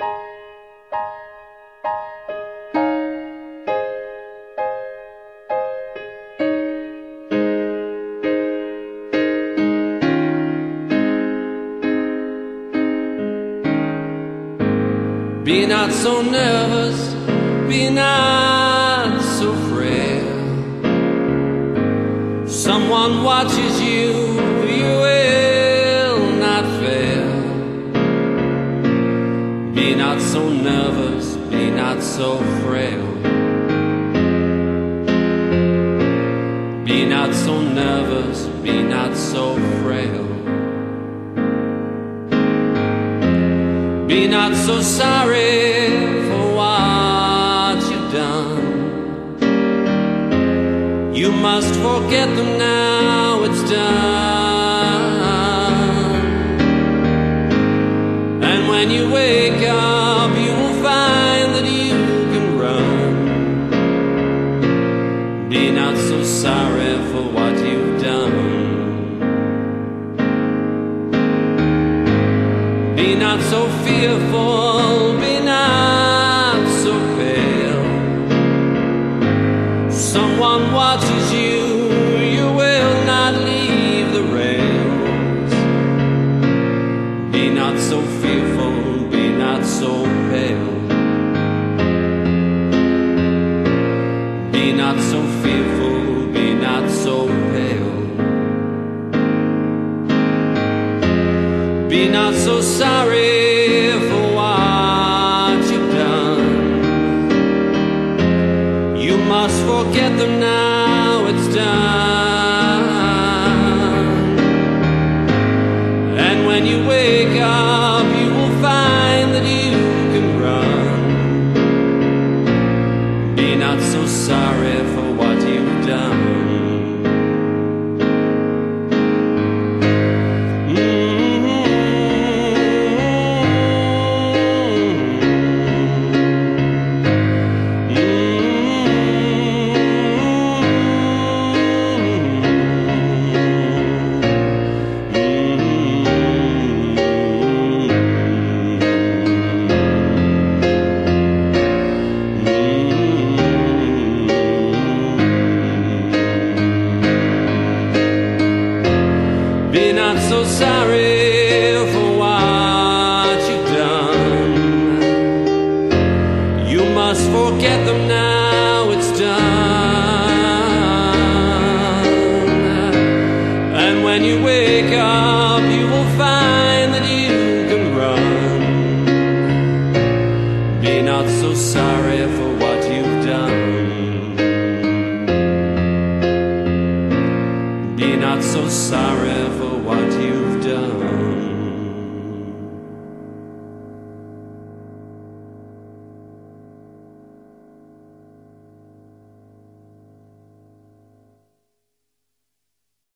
Be not so nervous, be not so frail. Someone watches not so frail. Be not so nervous, be not so frail. Be not so sorry for what you've done. You must forget them now, it's done. And when you wake up, sorry for what you've done. Be not so fearful, be not so pale. Someone watches you, you will not leave the rails. Be not so fearful, be not so pale. Be not so sorry for what you've done. You must forget them now, it's done. And when you wake up, you will find that you can run. Be not so sorry for what you've done. Be not so sorry for what you've done. You must forget them now, it's done. And when you wake up, sorrowful.